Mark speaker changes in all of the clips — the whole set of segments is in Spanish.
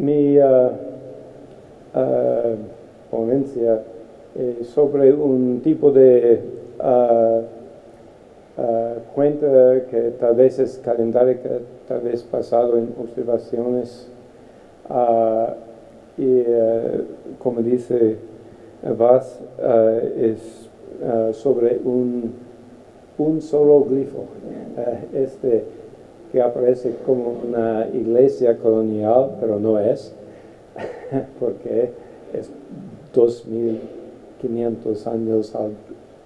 Speaker 1: mi uh, uh, ponencia es sobre un tipo de uh, cuenta que tal vez es calendárica, tal vez basado en observaciones y como dice Vaz, es sobre un, un solo glifo. este que aparece como una iglesia colonial, pero no es, porque es 2500 años,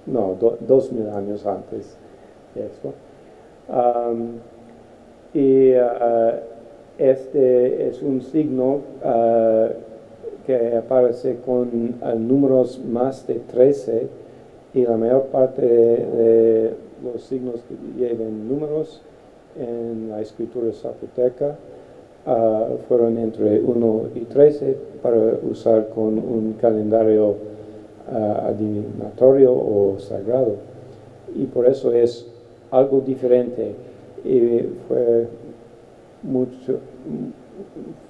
Speaker 1: no, 2000 años antes de eso. y uh, este es un signo uh, que aparece con uh, números más de 13 y la mayor parte de los signos que lleven números en la escritura zapoteca ah, fueron entre 1 y 13 para usar con un calendario uh, adivinatorio o sagrado. Y por eso es algo diferente. Y fue mucho,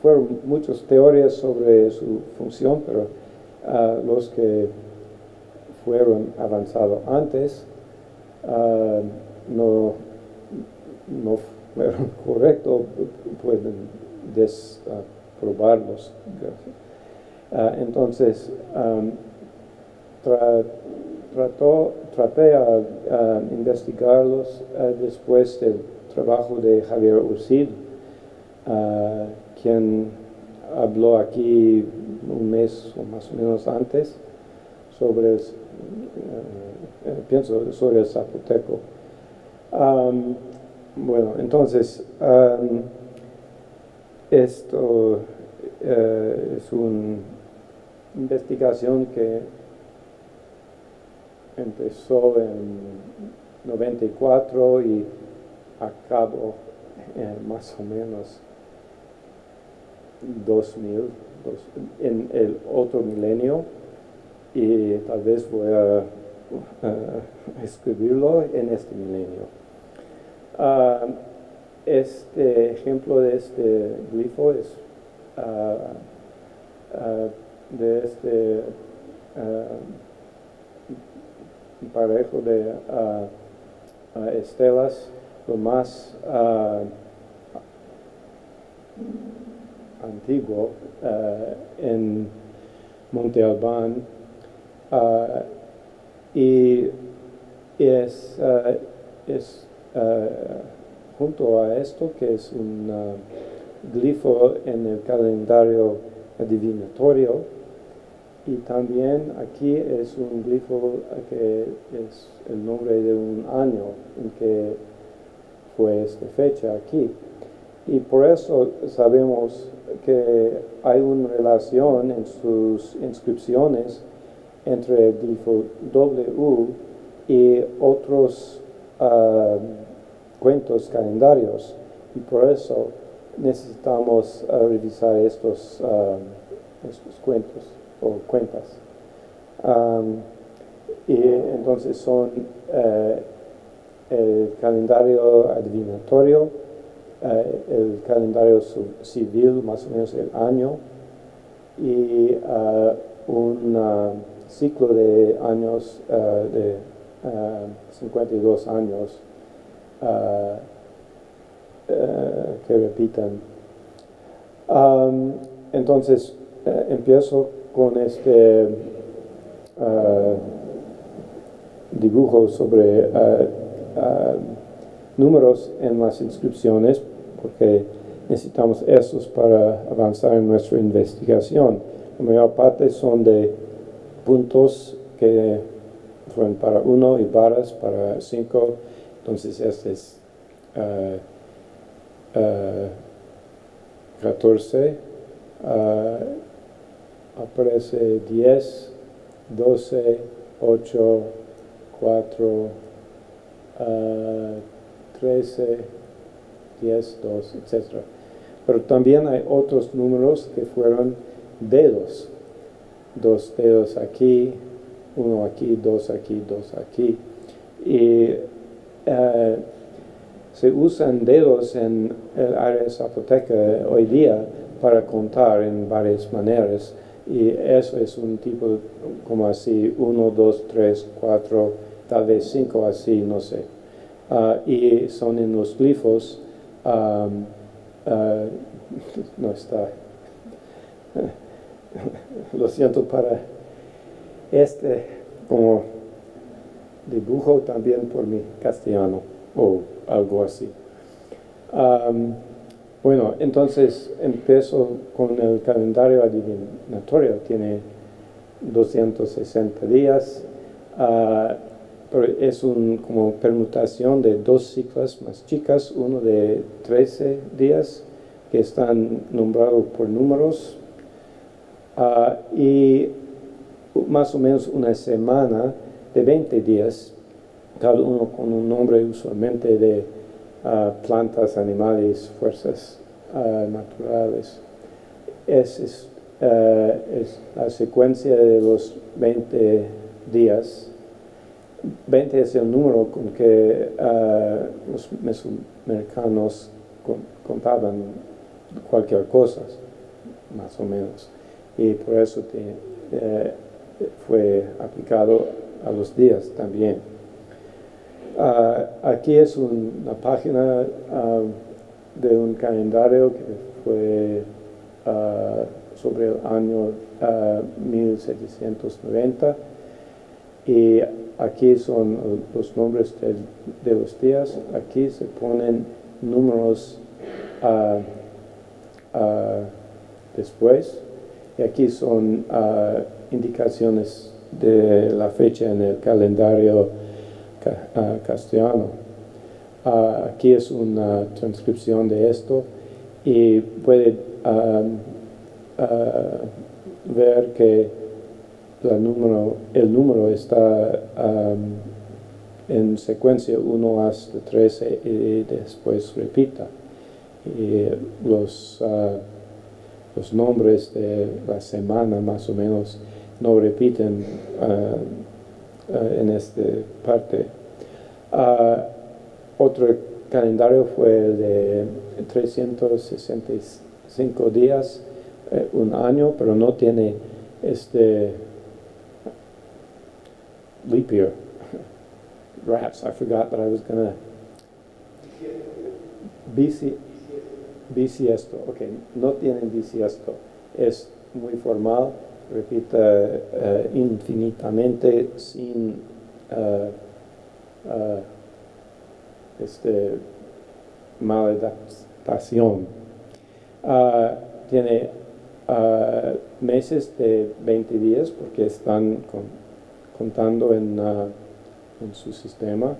Speaker 1: fueron muchas teorías sobre su función, pero ah, los que fueron avanzados antes no no fueron correctos, pueden desaprobarlos. Ah, entonces, trató, traté a, investigarlos ah, después del trabajo de Javier Ursid, ah, quien habló aquí un mes o más o menos antes sobre, eh, pienso, sobre el zapoteco. Bueno, entonces, esto eh, es una investigación que empezó en 94 y acabó en más o menos 2000, en el otro milenio y tal vez voy a escribirlo en este milenio. Ah, este ejemplo de este glifo es ah, de este parejo de estelas, lo más antiguo en Monte Albán y es, es eh, junto a esto, que es un uh, glifo en el calendario adivinatorio, y también aquí es un glifo que es el nombre de un año en que fue esta fecha aquí. Y por eso sabemos que hay una relación en sus inscripciones entre el glifo W y otros uh, cuentos calendarios y por eso necesitamos uh, revisar estos, um, estos cuentos o cuentas. Um, y entonces son uh, el calendario adivinatorio, uh, el calendario civil, más o menos el año, y un ciclo de años de 52 años Uh, uh, que repitan. Entonces, empiezo con este dibujo sobre números en las inscripciones, porque necesitamos esos para avanzar en nuestra investigación. La mayor parte son de puntos que fueron para uno y varas para cinco entonces, este es 14, uh, uh, aparece 10, 12, 8, 4, 13, 10, 2, etc. Pero también hay otros números que fueron dedos. Dos dedos aquí, uno aquí, dos aquí, dos aquí. Y se usan dedos en el área zapoteca hoy día para contar en varias maneras y eso es un tipo como así, uno, dos, tres, cuatro, tal vez cinco así, no sé. Ah, y son en los glifos, ah, no está, lo siento para este como dibujo también por mi castellano o algo así. bueno, entonces empiezo con el calendario adivinatorio, tiene 260 días, pero es un, como permutación de dos ciclos más chicas, uno de 13 días que están nombrados por números. Ah, y más o menos una semana de 20 días, cada uno con un nombre usualmente de ah, plantas, animales, fuerzas ah, naturales. Es, es, es, la secuencia de los 20 días 20 es el número con que los mesoamericanos contaban cualquier cosa, más o menos. Y por eso eh, fue aplicado a los días también. Uh, aquí es una página uh, de un calendario que fue sobre el año 1790 y aquí son los nombres de, los días, aquí se ponen números después. Y aquí son indicaciones de la fecha en el calendario castellano. aquí es una transcripción de esto y puede um, ver que el número está en secuencia 1 hasta 13 y después repita. Los, ah, los nombres de la semana más o menos no repiten ah, ah, en esta parte. otro calendario fue de 365 días, eh, un año, pero no tiene este leap year. Rats, I forgot that I was going to. BC, bisiesto, ok, no tienen bisiesto, es muy formal, repita uh, infinitamente sin uh, uh, este, maladaptación. tiene meses de 20 días porque están con contando en, uh, en su sistema.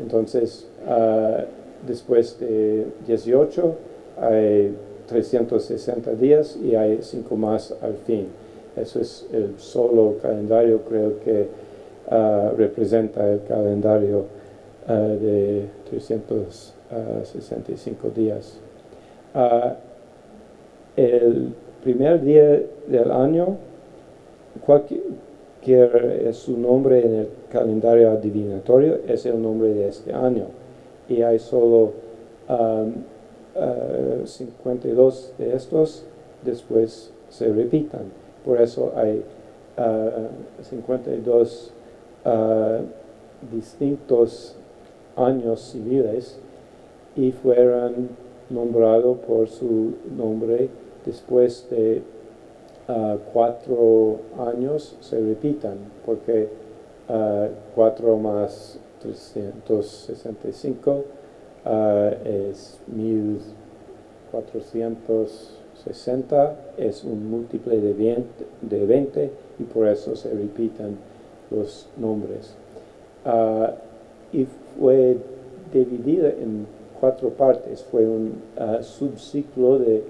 Speaker 1: Entonces, uh, después de 18 hay 360 días y hay 5 más al fin. Eso es el solo calendario, creo que uh, representa el calendario de 365 días. el primer día del año, cualquier, es su nombre en el calendario adivinatorio, es el nombre de este año. Y hay solo 52 um, uh, de estos, después se repitan. Por eso hay ah, uh, 52 ah, distintos años civiles y fueron nombrados por su nombre después de ah, cuatro años se repitan porque cuatro más 365 es 1400 60 es un múltiple de 20, de 20 y por eso se repitan los nombres. Uh, y fue dividida en cuatro partes. Fue un uh, subciclo de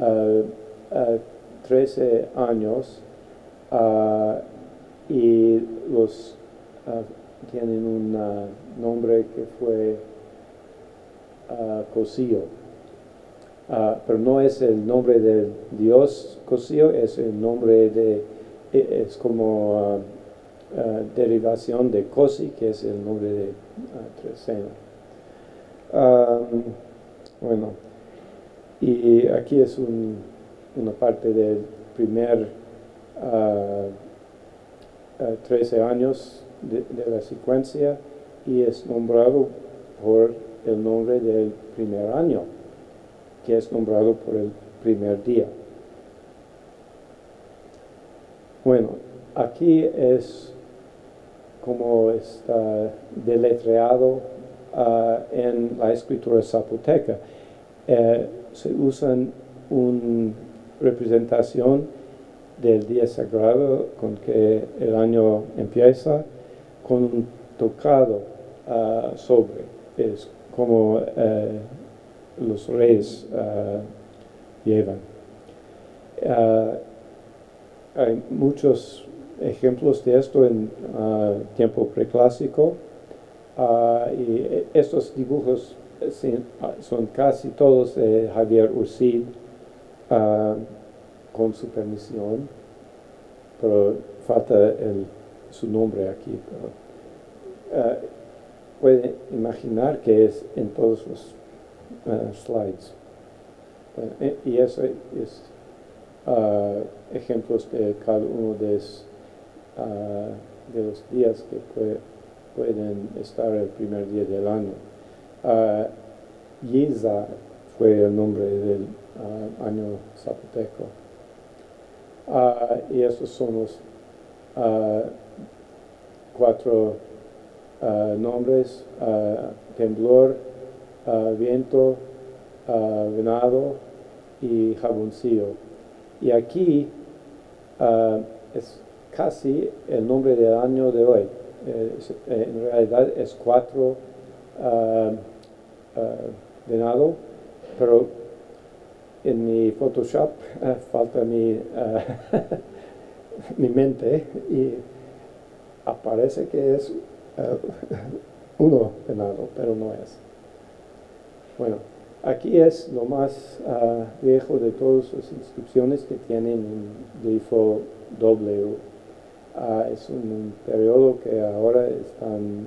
Speaker 1: ah, uh, 13 años y los tienen un nombre que fue Cosillo. Cosío. pero no es el nombre del dios Cosío, es el nombre de, e, es como derivación de Cosi, que es el nombre de Tresena. Um, bueno, y aquí es un, una parte del primer uh, uh, 13 años de, de, la secuencia y es nombrado por el nombre del primer año, que es nombrado por el primer día. Bueno, aquí es como está deletreado uh, en la escritura zapoteca. Eh, se usan una representación del día sagrado con que el año empieza con un tocado uh, sobre. Es como uh, los reyes llevan. hay muchos ejemplos de esto en tiempo preclásico y estos dibujos son casi todos de Javier Ursid con su permisión, pero falta el, su nombre aquí. Pero, puede imaginar que es en todos los slides. E, y eso es ejemplos de cada uno de, de los días que puede, pueden estar el primer día del año. Uh, Yiza fue el nombre del uh, año zapoteco. Uh, y esos son los uh, cuatro uh, nombres, temblor, viento, venado y jaboncillo. Y aquí es casi el nombre del año de hoy. en realidad es cuatro venado, pero en mi Photoshop falta mi, mi mente y aparece que es uno venado, pero no es. Bueno, aquí es lo más viejo de todas las inscripciones que tienen un glifo W. es un periodo que ahora están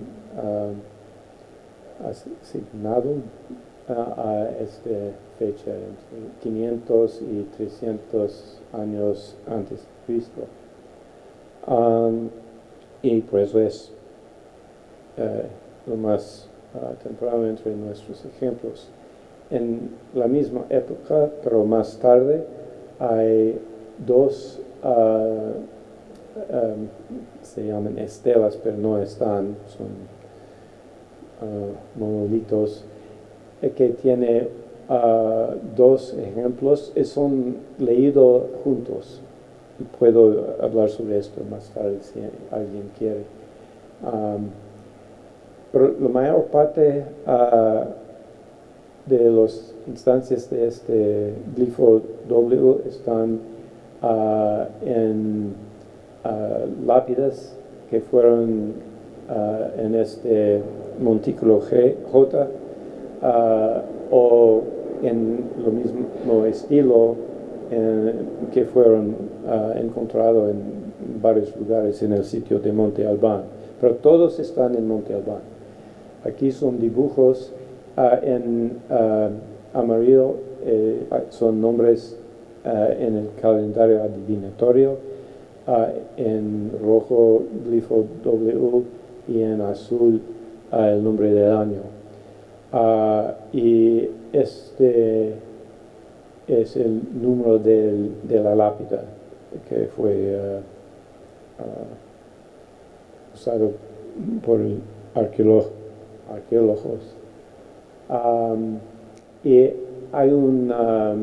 Speaker 1: asignado a esta fecha, entre 500 y 300 años antes de Cristo. Y por eso es uh, lo más uh, temprano entre nuestros ejemplos. En la misma época, pero más tarde, hay dos, uh, se llaman estelas, pero no están, son monolitos eh, que tiene dos ejemplos y son leídos juntos. Puedo hablar sobre esto más tarde si alguien quiere. La mayor parte uh, de las instancias de este glifo W están uh, en lápidas que fueron en este montículo J Ah, o en lo mismo estilo que fueron encontrados en varios lugares en el sitio de Monte Albán. Pero todos están en Monte Albán. Aquí son dibujos ah, en amarillo, eh, son nombres en el calendario adivinatorio, en rojo glifo W y en azul el nombre del año. Y este es el número de la lápida que fue usado por arqueólogos. Um, y hay una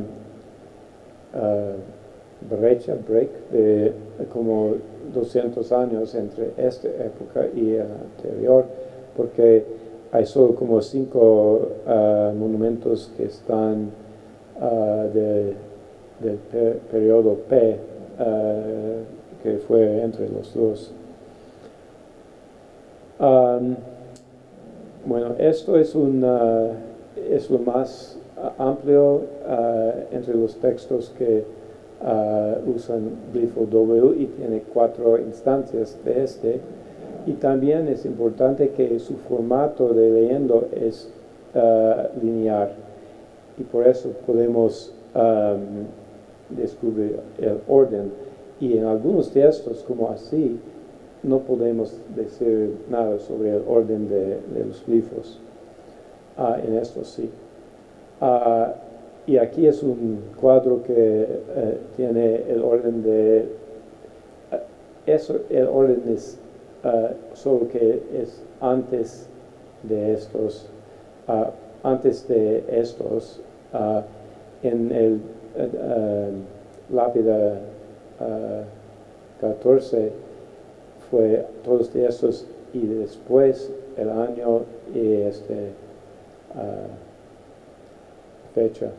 Speaker 1: brecha, break, de como 200 años entre esta época y la anterior, porque hay solo como cinco uh, monumentos que están uh, de, del periodo P, uh, que fue entre los dos. Bueno, esto es, una, es lo más amplio entre los textos que usan glifo W y tiene cuatro instancias de este. Y también es importante que su formato de leyendo es ah, lineal y por eso podemos descubrir el orden. Y en algunos textos como así, no podemos decir nada sobre el orden de, los glifos. Ah, en esto sí. Ah, y aquí es un cuadro que eh, tiene el orden de... Eh, eso, el orden es solo que es antes de estos, antes de estos, en el lápida 14 fue todos estos y después el año y este fecha.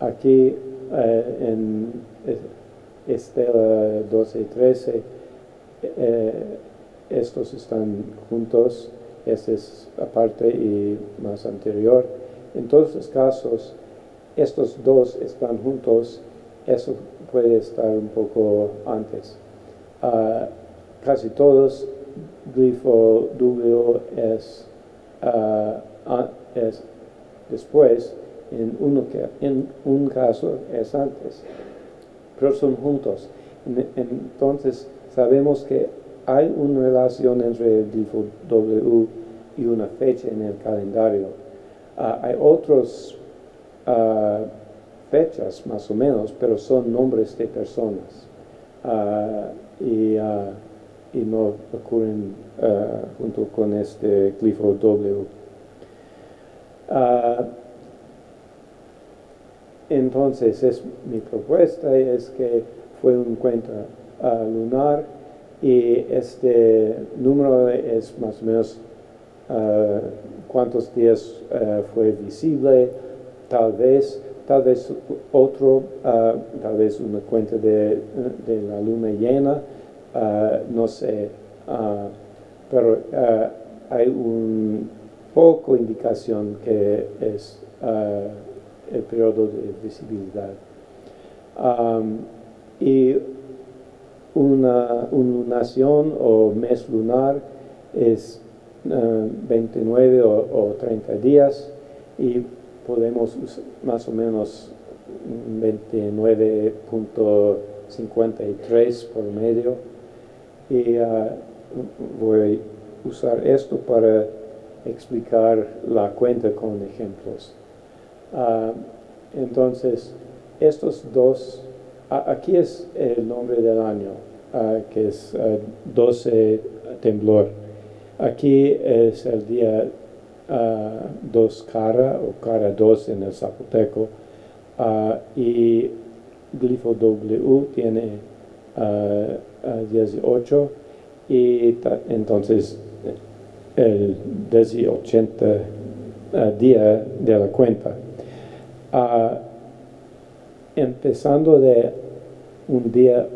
Speaker 1: Aquí eh, en Estela 12 y 13 eh, estos están juntos, este es aparte y más anterior. En todos los casos, estos dos están juntos, eso puede estar un poco antes. Ah, casi todos, glifo W es, ah, es después, en, uno que, en un caso es antes, pero son juntos. Entonces sabemos que hay una relación entre el glifo W y una fecha en el calendario. Ah, hay otras ah, fechas más o menos, pero son nombres de personas ah, y, y, no ocurren junto con este glifo W. entonces, es, mi propuesta es que fue un cuenta lunar y este número es más o menos uh, cuántos días fue visible, tal vez, tal vez otro, uh, tal vez una cuenta de, de la luna llena, no sé, pero hay un poco indicación que es el periodo de visibilidad. Y una, lunación o mes lunar es 29 eh, o, 30 días y podemos más o menos 29.53 por medio y ah, voy a usar esto para explicar la cuenta con ejemplos. Ah, entonces, estos dos aquí es el nombre del año, ah, que es 12 temblor. Aquí es el día 2 cara o cara 2 en el zapoteco y glifo W tiene 18 y entonces el 18 día de la cuenta. Uh, empezando de un día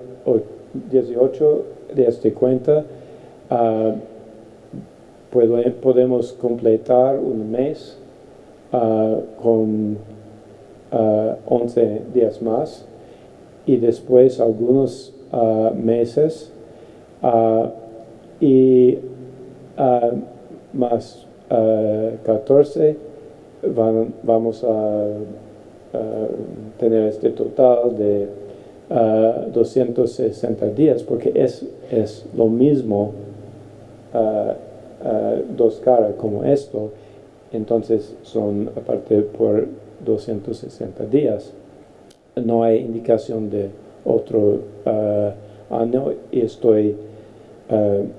Speaker 1: 18 de esta cuenta, uh, podemos completar un mes uh, con 11 uh, días más y después algunos meses y más 14 vamos a tener este total de 260 días, porque es, es lo mismo dos caras como esto, entonces son aparte por 260 días. No hay indicación de otro año y estoy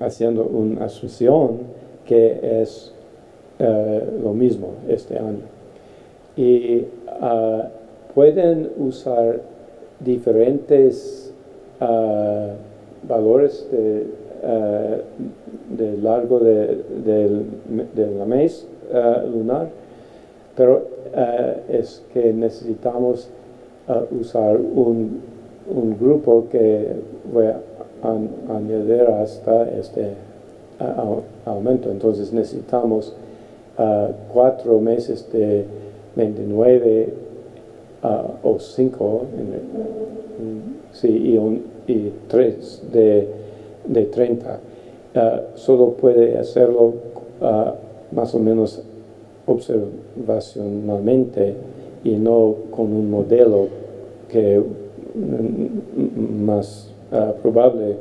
Speaker 1: haciendo una asunción que es lo mismo este año. Y pueden usar diferentes valores de, de largo de, la mes lunar, pero es que necesitamos usar un, un, grupo que voy a añadir hasta este aumento. Entonces necesitamos cuatro meses de 29 uh, o 5, sí, y, un, y 3 de, de 30. Uh, solo puede hacerlo uh, más o menos observacionalmente y no con un modelo que más ah, probable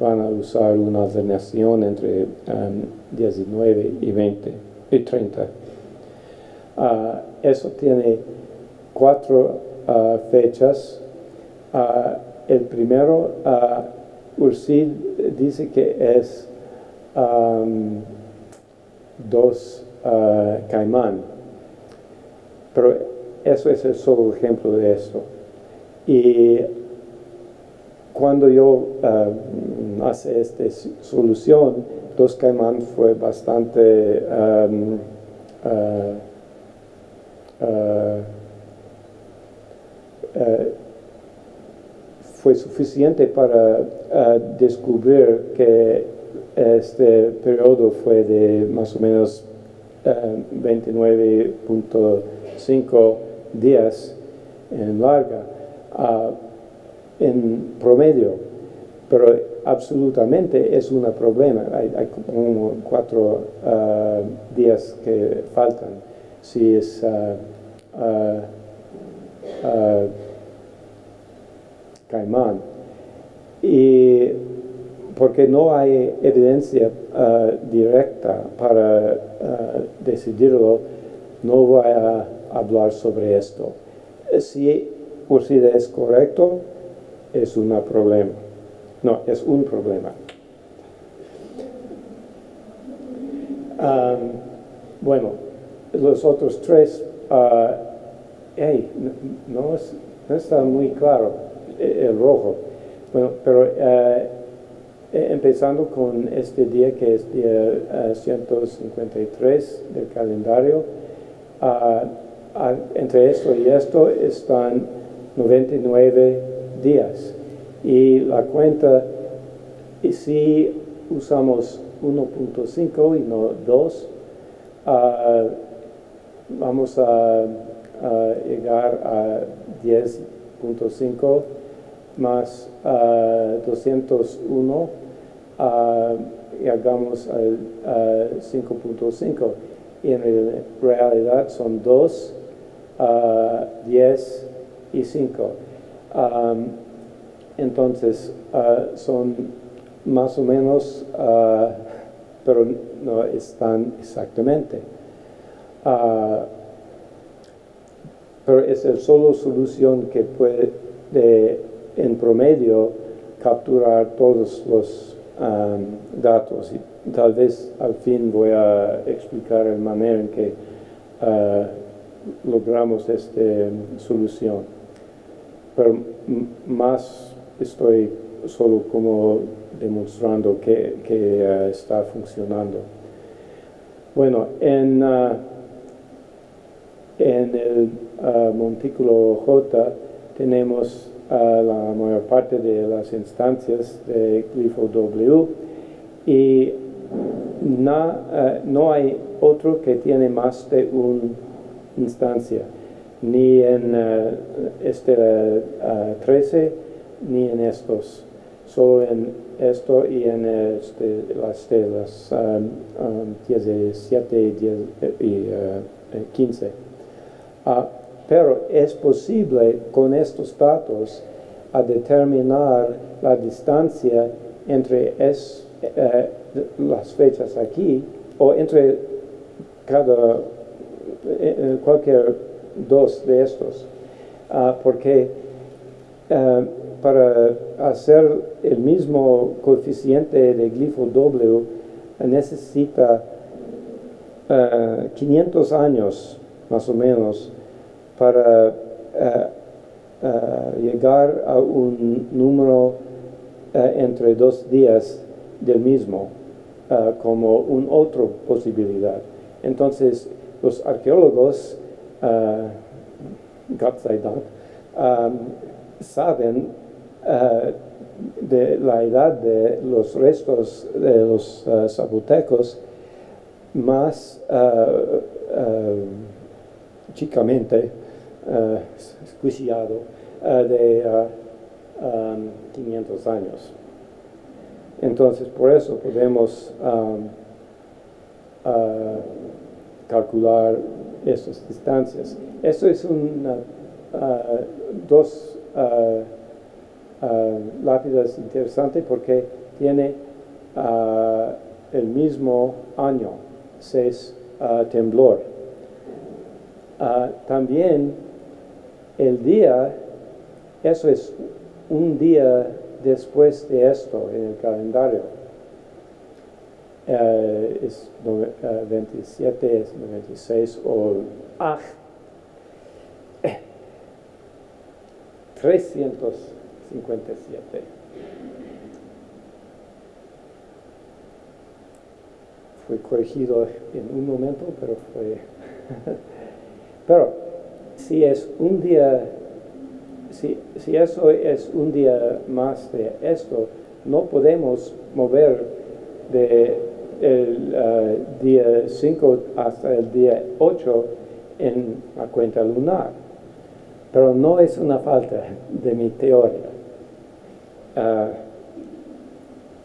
Speaker 1: van a usar una alternación entre 19 y 20 y 30. Ah, eso tiene cuatro ah, fechas. el primero, Ursid dice que es dos caimán, pero eso es el solo ejemplo de esto. Y cuando yo uh, hace esta solución, dos caimán fue bastante um, fue suficiente para descubrir que este periodo fue de más o menos 29.5 días en larga en promedio, pero absolutamente es un problema. Hay, como cuatro ah, días que faltan. Si es uh, caimán. Y porque no hay evidencia directa para decidirlo, no voy a hablar sobre esto. Si Ursida es correcto, es un problema. No, es un problema. bueno, los otros tres, uh, no, está muy claro eh, el rojo. Bueno, pero uh, empezando con este día que es día 153 uh, del calendario, entre esto y esto están 99 días. Y la cuenta, y si usamos 1.5 y no 2, ah, vamos a, llegar a 10.5 más 201 y hagamos a 5.5 y en realidad son 2, 10 y 5 entonces, ah, son más o menos, ah, pero no están exactamente. Ah, pero es el solo solución que puede, en promedio, capturar todos los datos. Y tal vez al fin voy a explicar la manera en que logramos esta solución pero más estoy solo como demostrando que, que uh, está funcionando. Bueno, en, uh, en el uh, montículo J tenemos la mayor parte de las instancias de glifo W y no hay otro que tiene más de una instancia ni en uh, este 13 ni en estos, solo en esto y en este, las de las um, um, 17 y, 15. Uh, pero es posible con estos datos a determinar la distancia entre es, uh, las fechas aquí o entre cada cualquier dos de estos, ah, porque ah, para hacer el mismo coeficiente de glifo W necesita 500 ah, años más o menos para llegar a un número entre dos días del mismo como una otra posibilidad. Entonces, los arqueólogos Gott sei Dank, saben uh, de la edad de los restos de los uh, zapotecos más uh, chicamente escuchado de um, 500 años. Entonces, por eso podemos um, calcular estas distancias. Esto es una, dos lápidas interesantes porque tiene el mismo año, 6 temblor. también el día, eso es un día después de esto en el calendario. Eh, es 27, eh, es 96 o ah, 357. Fue corregido en un momento, pero fue... pero si es un día si, eso es un día más de esto, no podemos mover de el uh, día 5 hasta el día 8 en la cuenta lunar. Pero no es una falta de mi teoría. Uh,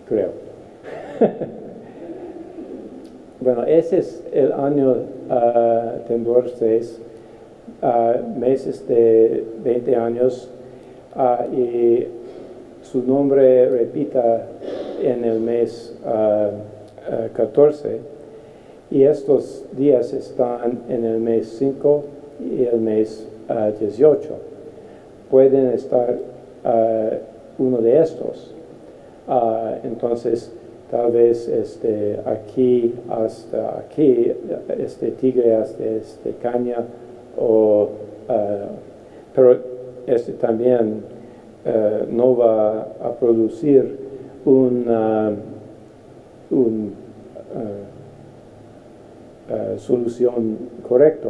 Speaker 1: creo. bueno, ese es el año uh, temblor 6 meses de 20 años y su nombre repita en el mes 14 y estos días están en el mes 5 y el mes 18. Pueden estar uno de estos. entonces, tal vez este, aquí hasta aquí, este tigre hasta este caña o, pero este también no va a producir una, un, eh, solución correcta.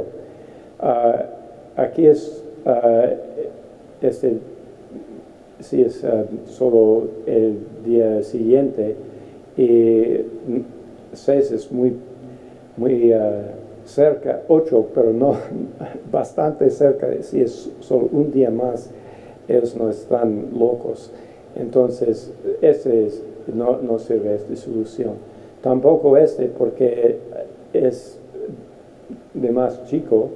Speaker 1: aquí es este si es solo el día siguiente y 6 es muy muy cerca, ocho, pero no bastante cerca, si es solo un día más, ellos no están locos. Entonces, ese no, no sirve esta solución. Tampoco este, porque es de más chico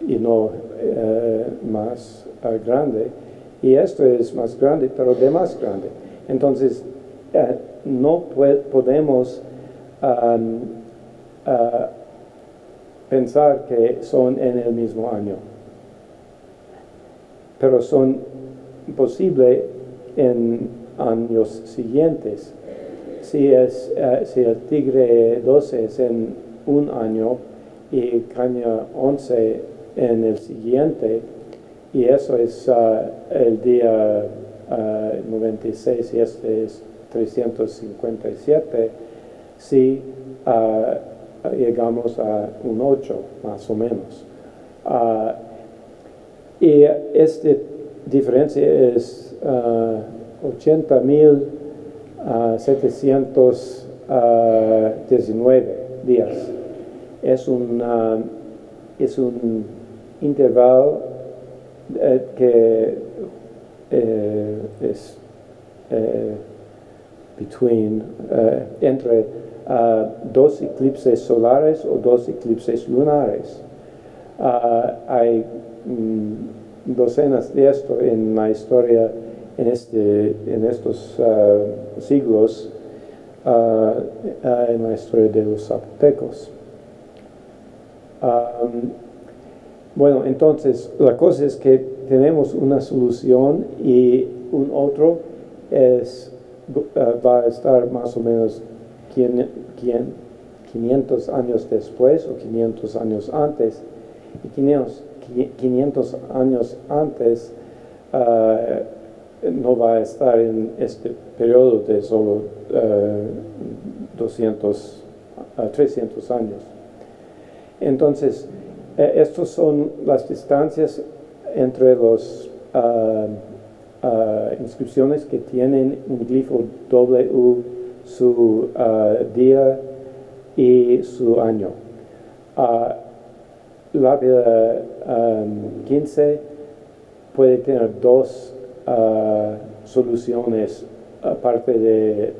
Speaker 1: y no eh, más eh, grande. Y esto es más grande, pero de más grande. Entonces, eh, no podemos um, pensar que son en el mismo año, pero son posibles en años siguientes. Si, es, eh, si el tigre 12 es en un año y caña 11 en el siguiente, y eso es uh, el día 96 uh, y este es 357, si llegamos a un 8 más o menos. Uh, y esta diferencia es uh, 80.719 días. Es un, uh, es un intervalo eh, que eh, es eh, between, entre dos eclipses solares o dos eclipses lunares. Ah, hay mm, docenas de esto en la historia, en, este, en estos ah, siglos, ah, en la historia de los zapotecos. bueno, entonces la cosa es que tenemos una solución y un otro es, va a estar más o menos 500 años después o 500 años antes. Y 500, años antes eh, no va a estar en este periodo de solo 200 a 300 años. Entonces, eh, estas son las distancias entre las eh, inscripciones que tienen un glifo W su uh, día y su año. Uh, la vida 15 um, puede tener dos soluciones aparte de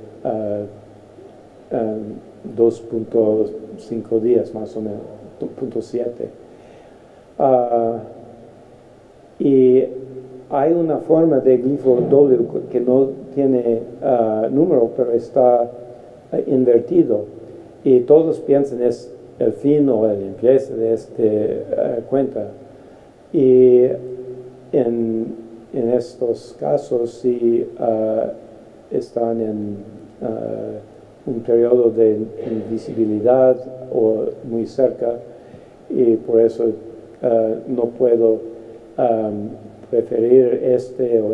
Speaker 1: 2.5 um, días más o menos, 2.7. Ah, y hay una forma de glifo W que no tiene número, pero está invertido. Y todos piensan es el fin o el empiece de esta eh, cuenta. Y en, en, estos casos, si ah, están en un periodo de invisibilidad o muy cerca, y por eso no puedo preferir este o,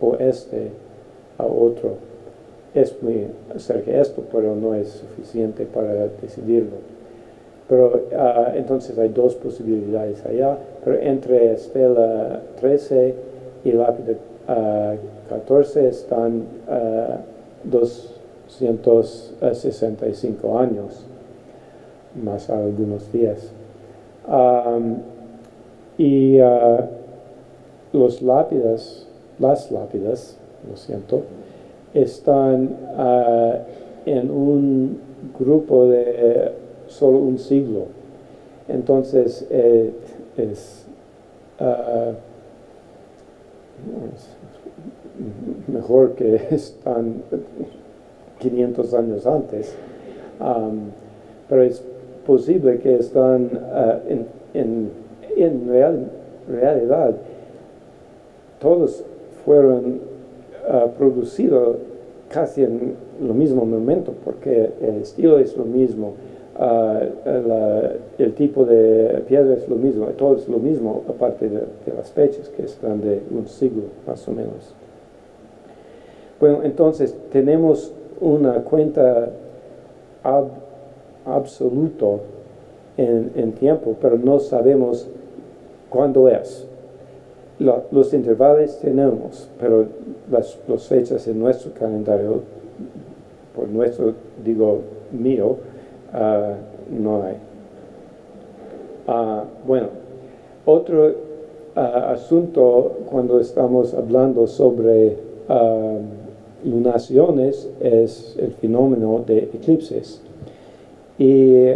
Speaker 1: o este a otro. Es muy cerca de esto, pero no es suficiente para decidirlo. Pero ah, entonces hay dos posibilidades allá, pero entre estela 13 y lápida 14 ah, están 265 años, más algunos días. y ah, los lápidas, las lápidas, lo siento, están ah, en un grupo de solo un siglo. Entonces eh, es, ah, mejor que están 500 años antes, pero es posible que están ah, en, en, en realidad. Todos fueron uh, producidos casi en lo mismo momento, porque el estilo es lo mismo, uh, el tipo de piedra es lo mismo, todo es lo mismo, aparte de, las fechas que están de un siglo más o menos. Bueno, entonces tenemos una cuenta absoluta en, en tiempo, pero no sabemos cuándo es los intervalos tenemos, pero las, fechas en nuestro calendario, por nuestro, digo, mío, ah, no hay. Ah, bueno, otro ah, asunto cuando estamos hablando sobre lunaciones es el fenómeno de eclipses. Y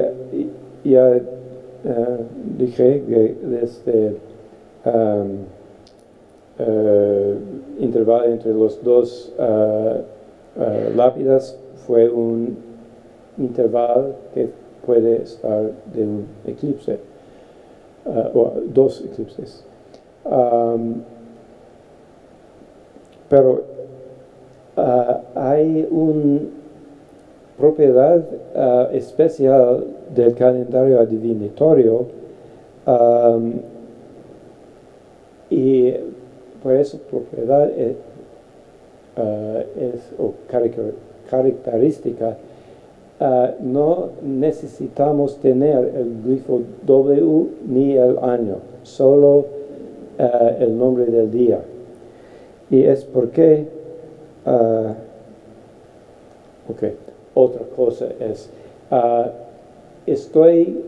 Speaker 1: ya dije que desde uh, intervalo entre los dos lápidas fue un intervalo que puede estar de un eclipse, o dos eclipses. Pero hay una propiedad especial del calendario adivinatorio y por eso propiedad es, uh, es o característica, uh, no necesitamos tener el grifo W ni el año, solo uh, el nombre del día. Y es porque, ok, otra cosa es, estoy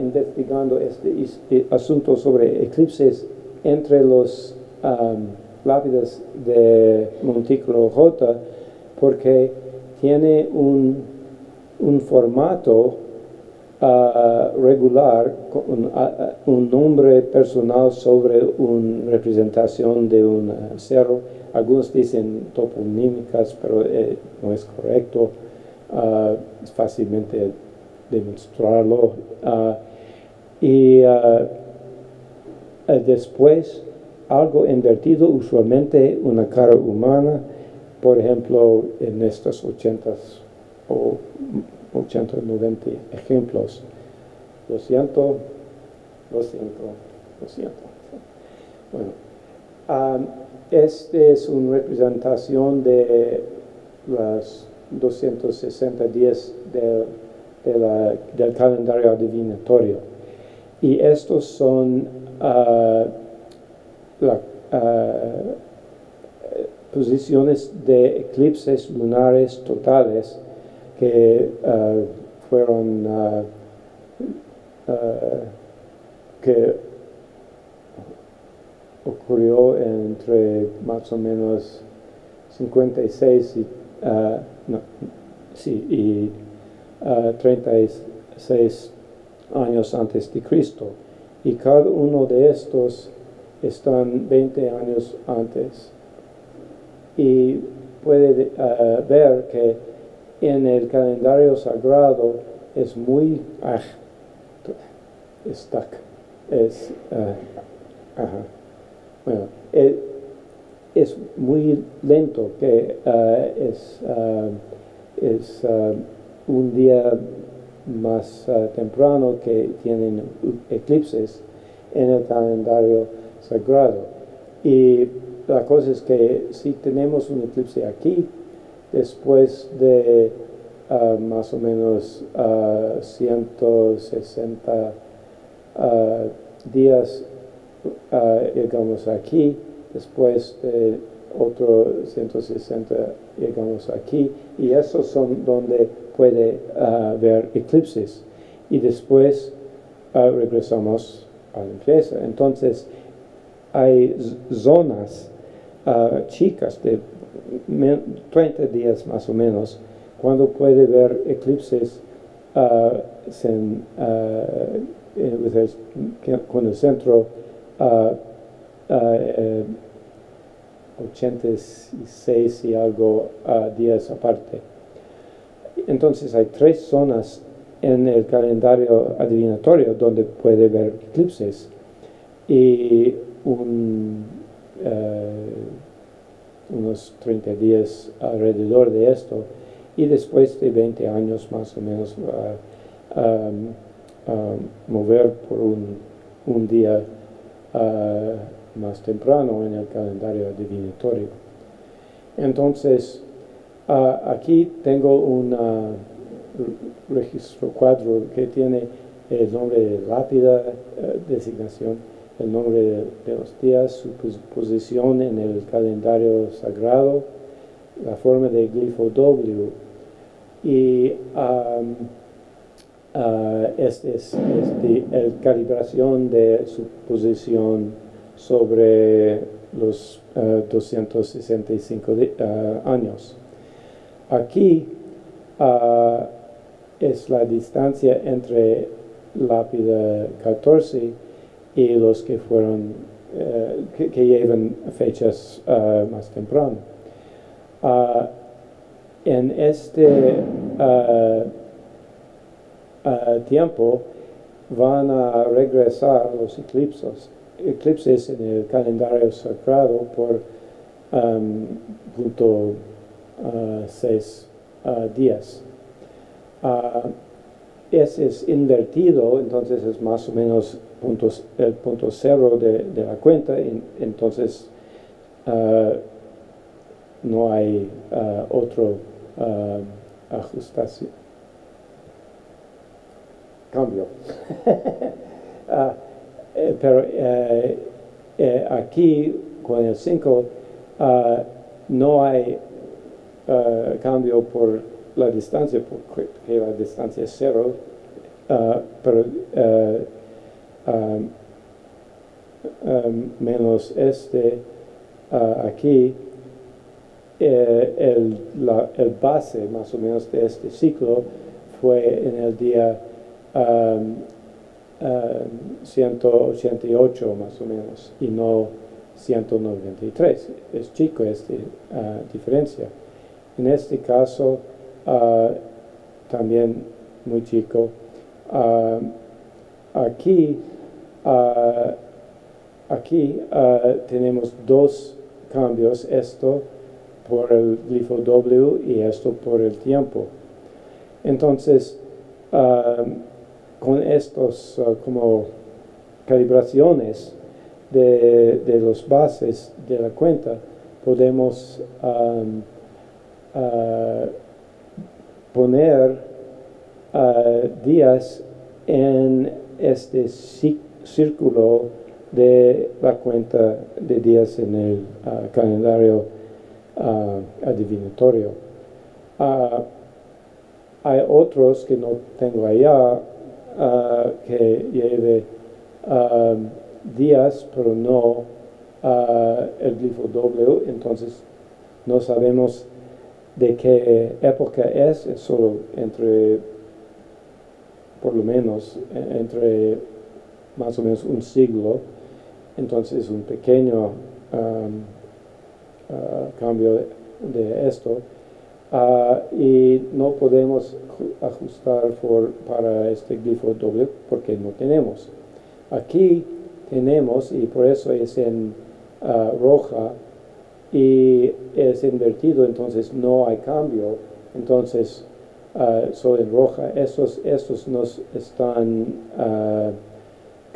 Speaker 1: investigando este, este asunto sobre eclipses entre los lápidas de Montículo J porque tiene un, un formato ah, regular, un, ah, un, nombre personal sobre una representación de un cerro. Algunos dicen toponímicas, pero eh, no es correcto. Ah, es fácilmente demostrarlo. y después algo invertido, usualmente una cara humana, por ejemplo, en estos 80 o 80, 90 ejemplos. Lo siento, lo siento, lo siento. Bueno, um, esta es una representación de las 260 días del calendario adivinatorio. Y estos son uh, posiciones de eclipses lunares totales que eh, fueron eh, que ocurrió entre más o menos 56 y, no, sí, y 36 años antes de Cristo. Y cada uno de estos están 20 años antes. Y puede ver que en el calendario sagrado es muy ah, stuck. Es, uh, ajá. Bueno, eh, es muy lento, que uh, es, es un día más temprano que tienen eclipses en el calendario sagrado. Y la cosa es que si tenemos un eclipse aquí, después de uh, más o menos uh, 160 uh, días, llegamos aquí, después de otro 160 llegamos aquí, y esos son donde puede ver eclipses. Y después regresamos a la limpieza. Entonces, hay zonas uh, chicas de 30 días más o menos, cuando puede ver eclipses uh, sin, uh, con el centro 86 y algo días aparte. Entonces hay tres zonas en el calendario adivinatorio donde puede ver eclipses y un eh, unos 30 días alrededor de esto y después de 20 años más o menos a mover por un, un día más temprano en el calendario divinatorio. Entonces, aquí tengo un registro cuadro que tiene el nombre de lápida, eh, designación el nombre de, los días, su posición en el calendario sagrado, la forma de glifo W. Y um, este es, la calibración de su posición sobre los 265 uh, uh, años. Aquí es la distancia entre lápida 14 y los que fueron, eh, que, llevan fechas eh, más temprano. Ah, en este ah, ah, tiempo van a regresar los eclipses, eclipses en el calendario sagrado por um, punto seis días. ese es invertido, entonces es más o menos puntos, el punto cero de, la cuenta, y, entonces uh, no hay uh, otro uh, ajustación. Cambio. Eh, pero eh, eh, aquí con el 5 no hay cambio por la distancia, porque la distancia es cero, pero Um, um, menos este uh, aquí, eh, el, el, base más o menos de este ciclo fue en el día 188 um, más o menos y no 193. Es chico esta uh, diferencia. En este caso, uh, también muy chico. aquí Ah, aquí ah, tenemos dos cambios, esto por el glifo W y esto por el tiempo. Entonces, ah, con estos como calibraciones de, de, los bases de la cuenta, podemos poner días en este ciclo círculo de la cuenta de días en el ah, calendario uh, adivinatorio. Ah, hay otros que no tengo allá que lleve días, pero no el glifo W, entonces no sabemos de qué época es, es solo entre por lo menos e- entre más o menos un siglo, entonces un pequeño um, uh, cambio de, esto. Ah, y no podemos ju- ajustar por- para este glifo doble porque no tenemos. Aquí tenemos, y por eso es en ah, roja, y es invertido, entonces no hay cambio. Entonces, ah, solo en roja, estos, estos nos están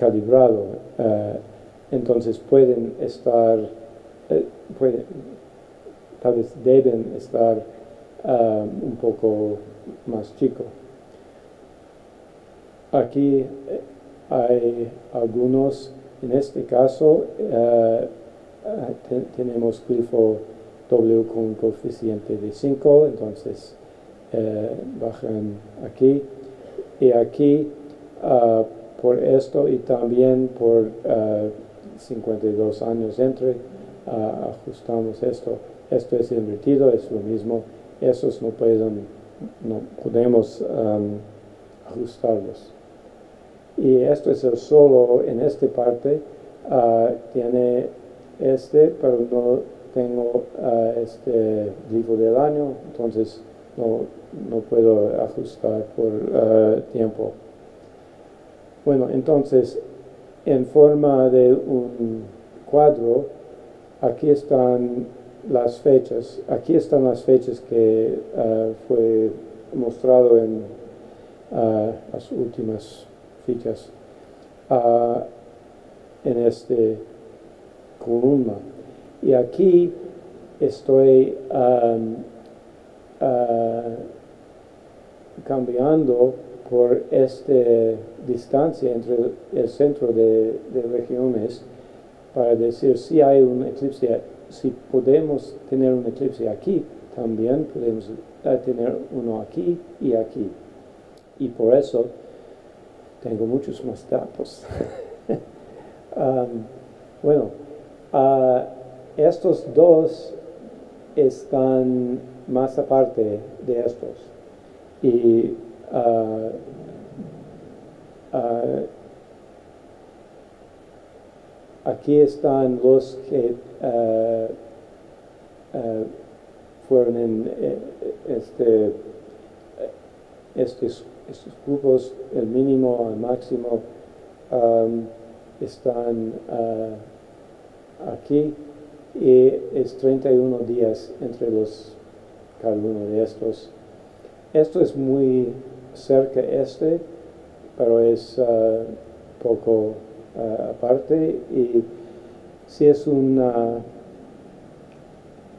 Speaker 1: calibrados. ah, entonces pueden estar, eh, pueden, tal vez deben estar ah, un poco más chico. Aquí eh, hay algunos, en este caso eh, te- tenemos glifo W con coeficiente de 5, entonces eh, bajan aquí. Y aquí, ah, por esto y también por ah, 52 años entre, ah, ajustamos esto. Esto es invertido, es lo mismo. Esos no pueden, no podemos ajustarlos. Y esto es el solo en esta parte. ah, tiene este, pero no tengo ah, este glifo del año, entonces no, no puedo ajustar por tiempo. Bueno, entonces, en forma de un cuadro, aquí están las fechas. Aquí están las fechas que ah, fue mostrado en ah, las últimas fichas ah, en este columna. Y aquí estoy am, cambiando por esta distancia entre el centro de, de regiones para decir si hay un eclipse, si podemos tener un eclipse aquí, también podemos eh, tener uno aquí y aquí. Y por eso tengo muchos más datos. Am, bueno, ah, estos dos están más aparte de estos. Y ah, ah, aquí están los que ah, fueron en eh, este, estos, estos grupos, el mínimo al máximo, am, están aquí y es 31 días entre los cada uno de estos. Esto es muy cerca este, pero es ah, poco ah, aparte y si es una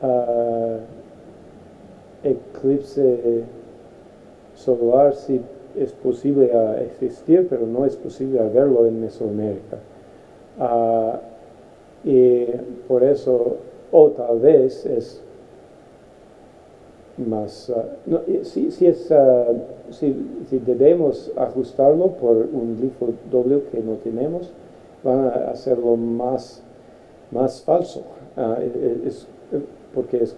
Speaker 1: ah, eclipse solar, sí es posible existir, pero no es posible verlo en Mesoamérica. Y por eso, o tal vez es más, ah, no, si, si es, ah, si, si debemos ajustarlo por un glifo doble que no tenemos, van a hacerlo más, más falso, Ah, e- e- es, porque es,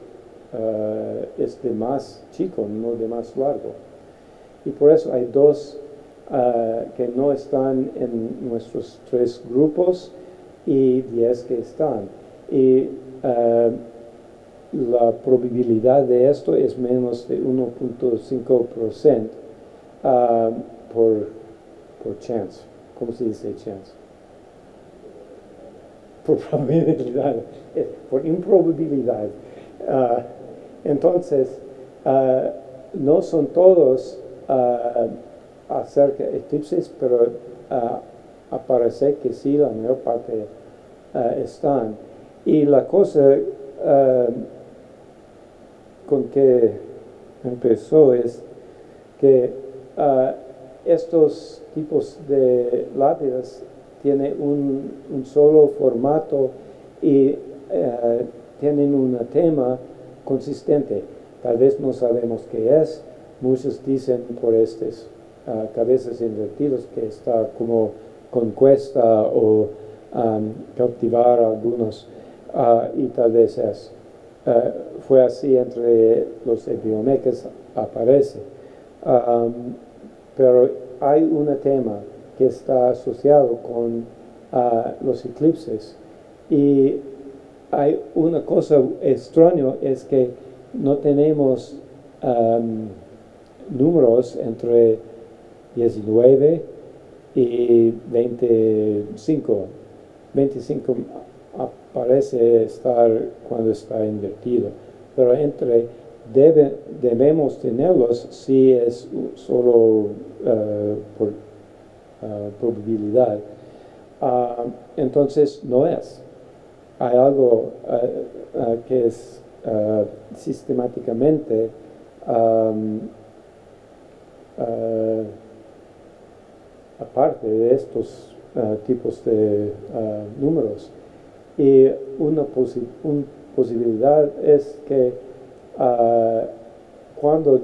Speaker 1: es de más chico, no de más largo. Y por eso hay dos que no están en nuestros tres grupos y diez que están. Y la probabilidad de esto es menos de 1.5% ah, por, por chance. ¿Cómo se dice chance? Por probabilidad, eh, por improbabilidad. Ah, entonces, ah, no son todos acerca de eclipses, pero aparece que sí, la mayor parte están. Y la cosa con que empezó es que ah, estos tipos de lápidas tienen un, solo formato y eh, tienen un tema consistente. Tal vez no sabemos qué es. Muchos dicen por estas ah, cabezas invertidas que está como conquista o am, cautivar algunos ah, y tal vez es. Ah, fue así entre los epiomecas aparece. Pero hay un tema que está asociado con ah, los eclipses y hay una cosa extraña es que no tenemos números entre 19 y 25. 25 parece estar cuando está invertido, pero entre debemos tenerlos si es solo eh, por eh, probabilidad. Ah, entonces no es. Hay algo eh, que es sistemáticamente aparte de estos tipos de números. Y una posibilidad es que ah, cuando,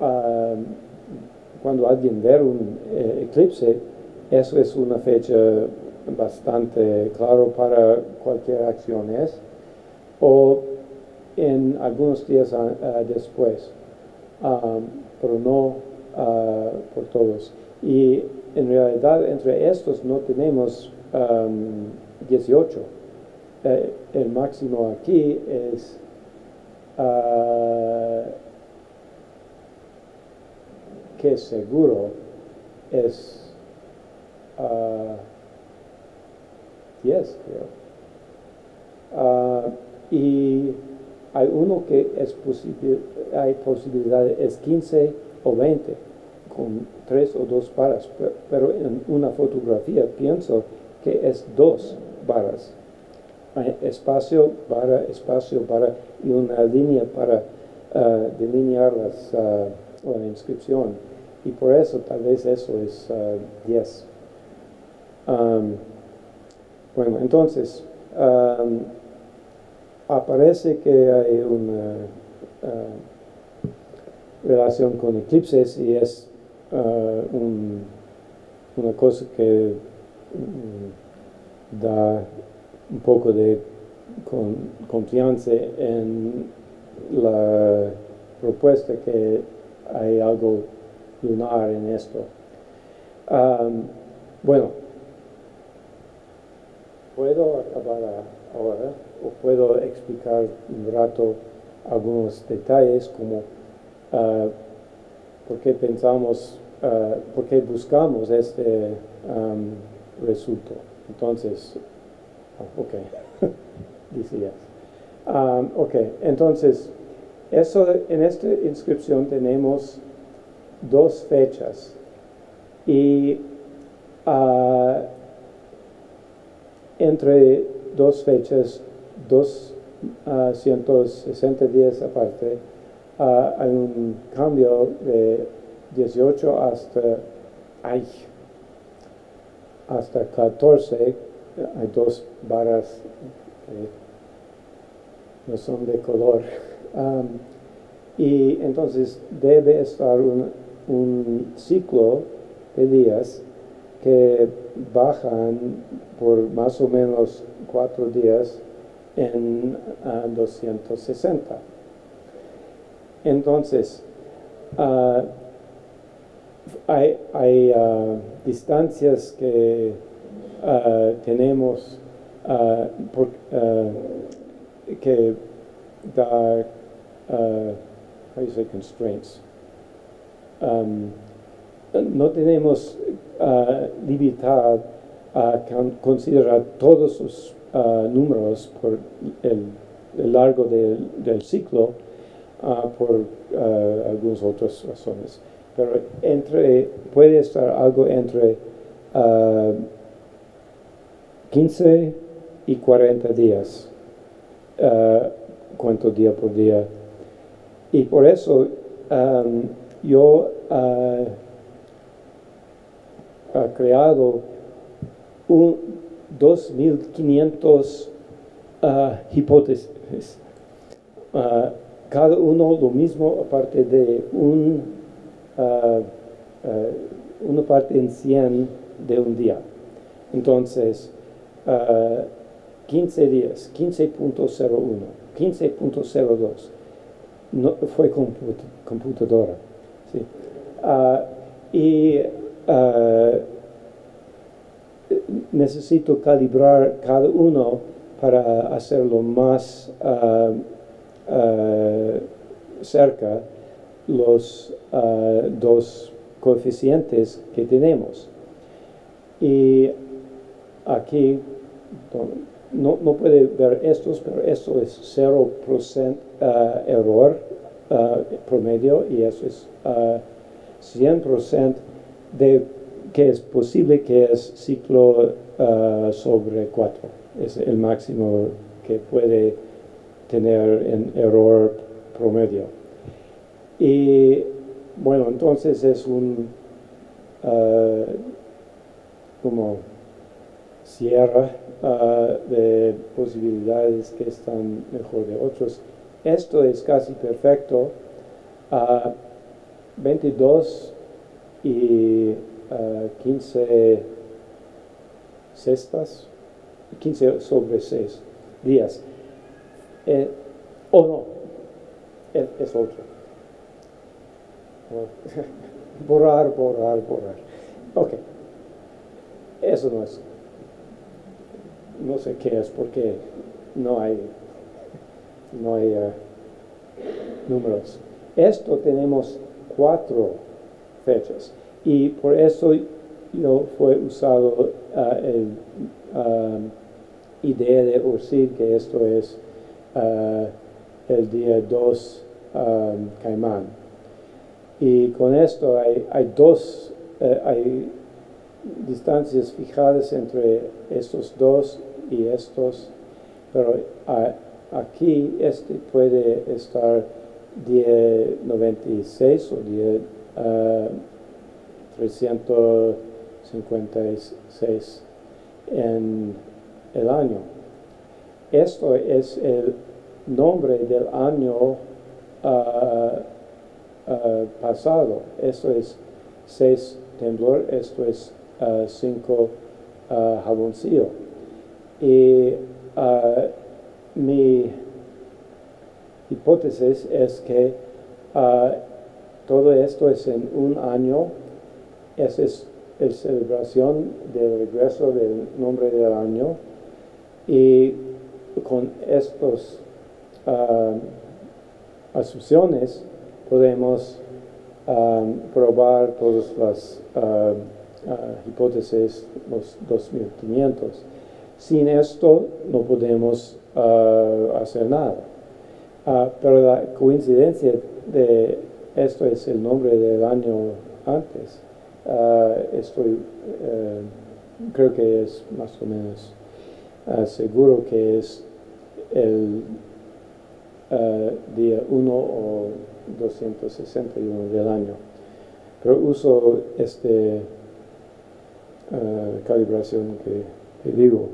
Speaker 1: ah, cuando alguien ve un eh, eclipse, eso es una fecha bastante claro para cualquier acción o en algunos días ah, después, pero no por todos. Y en realidad entre estos no tenemos 18. Eh, el máximo aquí es uh, que seguro es 10, creo. Uh, y hay uno que es posible, hay posibilidad, es 15 o 20, con tres o dos paras, pero en una fotografía pienso que es dos barras. espacio, barra, espacio, barra y una línea para uh, delinear las, uh, la inscripción. Y por eso tal vez eso es 10. Uh, um, bueno, entonces, aparece que hay una relación con eclipses y es un, una cosa que Mm, da un poco de confianza en la propuesta que hay algo lunar en esto. bueno, puedo acabar ahora o puedo explicar un rato algunos detalles como uh, por qué pensamos, uh, por qué buscamos este resultó. Entonces, ah, ok, um, ok, entonces, eso, en esta inscripción tenemos dos fechas y uh, entre dos fechas, 260 días aparte, uh, hay un cambio de 18 hasta ay, hasta 14 hay dos varas que no son de color. y entonces debe estar un, ciclo de días que bajan por más o menos cuatro días en 260. Entonces, uh, hay, uh, distancias que uh, tenemos por, que da, how you say constraints. Um, no tenemos libertad a considerar todos los números por el, largo del ciclo por algunas otras razones pero entre, puede estar algo entre 15 ah, y 40 días, uh, cuánto día por día. Y por eso yo uh, he creado un 2.500 hipótesis. cada uno lo mismo aparte de un Uh, uh, una parte en 100 de un día. Entonces, 15 uh, días, 15.01, 15.02, no, fue computadora. ¿sí? y ah, necesito calibrar cada uno para hacerlo más ah, ah, cerca los dos coeficientes que tenemos. Y aquí no, no, puede ver estos, pero esto es 0% error promedio y eso es 100% de que es posible que es ciclo uh, sobre 4. Es el máximo que puede tener en error promedio. Y bueno, entonces es un uh, como cierra uh, de posibilidades que están mejor de otros. Esto es casi perfecto. 22 y 15 cestas, 15 sobre 6 días. Eh, o no, es, otro. Borrar, borrar, borrar. Ok. Eso no es. No sé qué es porque no hay, no hay uh, números. Esto tenemos cuatro fechas. Y por eso no fue usado uh, el um, idea de Ursid, que esto es uh, el día 2 um, Caimán. Y con esto hay, dos, uh, hay distancias fijadas entre estos dos y estos, pero aquí este puede estar día 96 o día 356 en el año. Esto es el nombre del año ah, ah, pasado. Esto es 6 temblor, esto es 5 uh, jaboncillo. Y mi hipótesis es que todo esto es en un año esa es la celebración del regreso del nombre del año y con estas uh, asunciones podemos probar todas las uh, uh, hipótesis, los 2500. Sin esto no podemos hacer nada. pero la coincidencia de esto es el nombre del año antes. Ah, estoy, eh, creo que es más o menos ah, seguro que es el ah, día 1 o 261 del año. Pero uso este calibración que, que digo.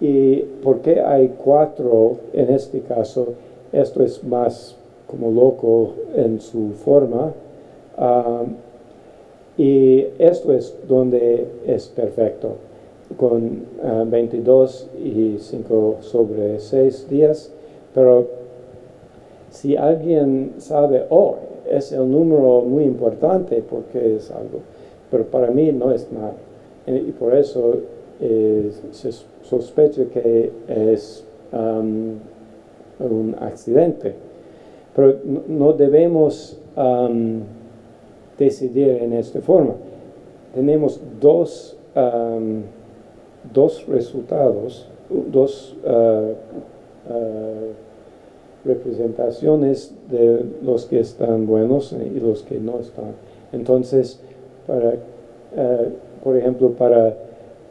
Speaker 1: ¿Y por qué hay cuatro en este caso? Esto es más como loco en su forma y esto es donde es perfecto, con 22 y 5 sobre 6 días, pero si alguien sabe, oh, es el número muy importante porque es algo, pero para mí no es nada. Y por eso se sospecha que es un accidente. Pero no, debemos decidir en esta forma. Tenemos dos, dos resultados, dos uh, representaciones de los que están buenos y los que no están. Entonces, para, uh, por ejemplo, para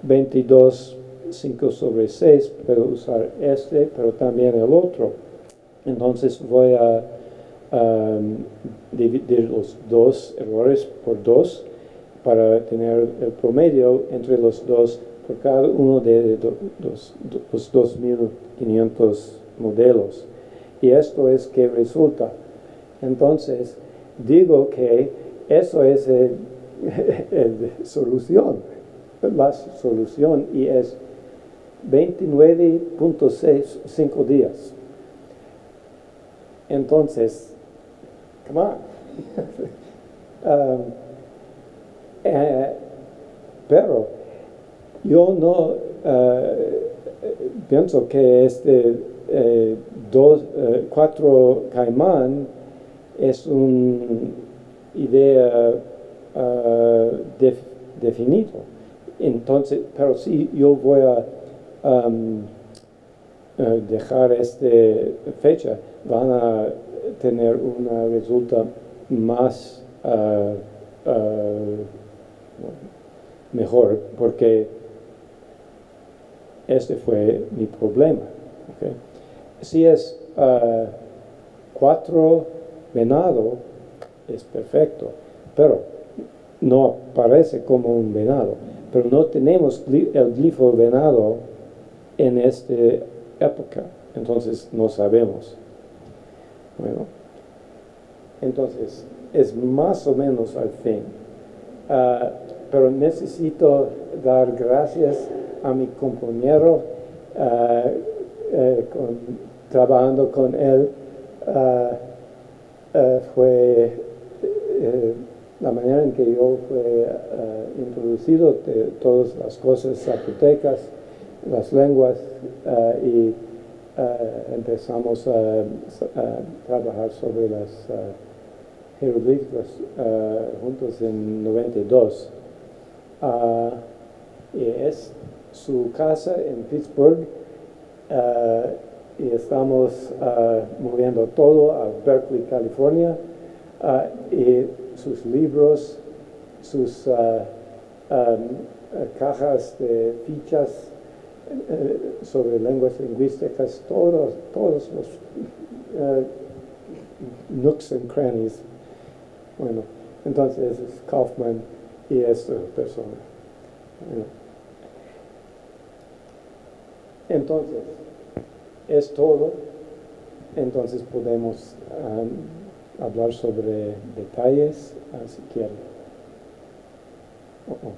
Speaker 1: 22, 5 sobre 6, puedo usar este, pero también el otro. Entonces voy a dividir los dos errores por dos para tener el promedio entre los dos por cada uno de los 2500 modelos. Y esto es que resulta. Entonces, digo que eso es la solución, la solución y es 29.65 días. Entonces, come on. Um, eh, pero yo no eh, pienso que este eh, dos, cuatro caimán es una idea definida. Entonces, pero si yo voy a um, dejar esta fecha, van a tener una resulta más mejor porque este fue mi problema. Si es uh, cuatro venado, es perfecto, pero no parece como un venado. Pero no tenemos el glifo venado en esta época, entonces no sabemos. Bueno, entonces es más o menos al fin. Uh, pero necesito dar gracias a mi compañero uh, trabajando con él. fue la manera en que yo fui introducido de todas las cosas zapotecas, las lenguas y empezamos a, trabajar sobre las jeroglíficos juntos en 92. Ah, y es su casa en Pittsburgh ah, y estamos uh, moviendo todo a Berkeley, California y sus libros, sus cajas de fichas eh, sobre lenguas lingüísticas, todos, todos los nooks and crannies. Bueno, entonces es Kaufman y esta persona. Entonces, es todo, entonces podemos um, hablar sobre detalles uh, si quieren. Oh, oh.